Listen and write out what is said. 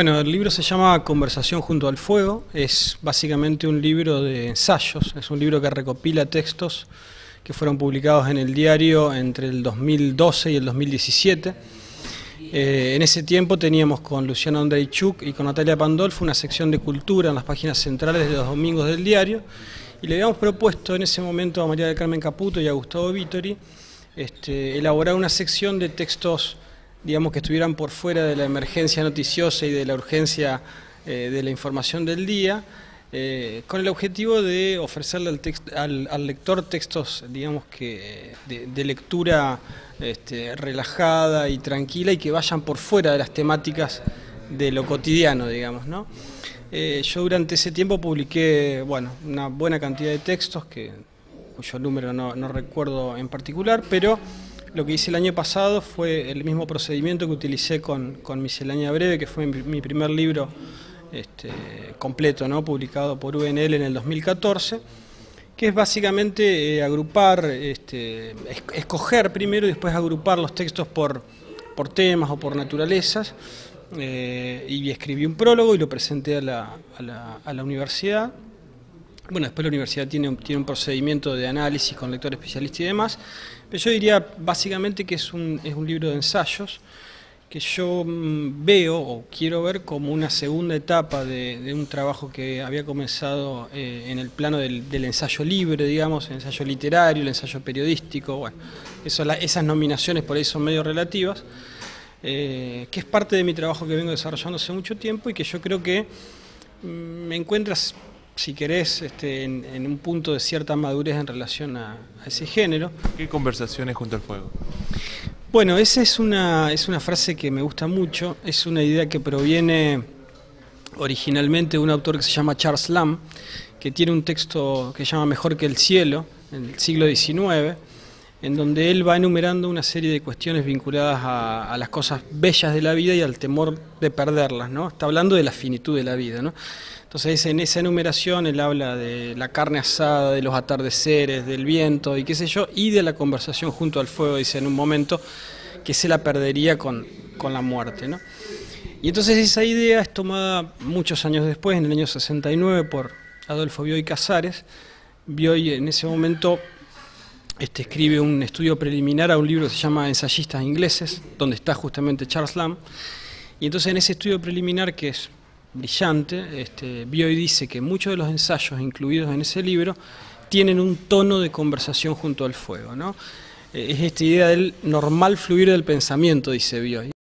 Bueno, el libro se llama Conversación junto al fuego, es básicamente un libro de ensayos, es un libro que recopila textos que fueron publicados en el diario entre el 2012 y el 2017. Eh, en ese tiempo teníamos con Luciano Andreichuk y con Natalia Pandolfo una sección de cultura en las páginas centrales de los domingos del diario. Y le habíamos propuesto en ese momento a María del Carmen Caputo y a Gustavo Vittori este, elaborar una sección de textos digamos, que estuvieran por fuera de la emergencia noticiosa y de la urgencia eh, de la información del día, eh, con el objetivo de ofrecerle al, lector textos, digamos, que de, lectura este, relajada y tranquila y que vayan por fuera de las temáticas de lo cotidiano, digamos, ¿no? Eh, yo durante ese tiempo publiqué, bueno, una buena cantidad de textos, que, cuyo número no recuerdo en particular, pero lo que hice el año pasado fue el mismo procedimiento que utilicé con, con Miscelánea Breve, que fue mi, primer libro este, completo, ¿no? publicado por UNL en el 2014, que es básicamente eh, agrupar, este, escoger primero y después agrupar los textos por, por temas o por naturalezas. Eh, y escribí un prólogo y lo presenté a la, a la, a la universidad. Bueno, después la universidad tiene un, tiene un procedimiento de análisis con lector especialista y demás, pero yo diría básicamente que es un, es un libro de ensayos que yo mm, veo o quiero ver como una segunda etapa de, un trabajo que había comenzado eh, en el plano del, ensayo libre, digamos, el ensayo literario, el ensayo periodístico, bueno, esas nominaciones por ahí son medio relativas, eh, que es parte de mi trabajo que vengo desarrollando hace mucho tiempo y que yo creo que mm, me encuentras si querés, este, en, un punto de cierta madurez en relación a, ese género. ¿Qué conversaciones junto al fuego? Bueno, esa es una, es una frase que me gusta mucho, es una idea que proviene originalmente de un autor que se llama Charles Lamb, que tiene un texto que se llama Mejor que el cielo, en el siglo XIX, en donde él va enumerando una serie de cuestiones vinculadas a, las cosas bellas de la vida y al temor de perderlas, ¿no? Está hablando de la finitud de la vida, ¿no? Entonces en esa enumeración él habla de la carne asada, de los atardeceres, del viento y qué sé yo, y de la conversación junto al fuego, dice en un momento que se la perdería con, con la muerte. ¿no? Y entonces esa idea es tomada muchos años después, en el año 69, por Adolfo Bioy Casares. Bioy en ese momento este, escribe un estudio preliminar a un libro que se llama Ensayistas ingleses, donde está justamente Charles Lamb. Y entonces en ese estudio preliminar, que es brillante, este, y dice que muchos de los ensayos incluidos en ese libro tienen un tono de conversación junto al fuego. ¿no? Eh, es esta idea del normal fluir del pensamiento, dice Bioy.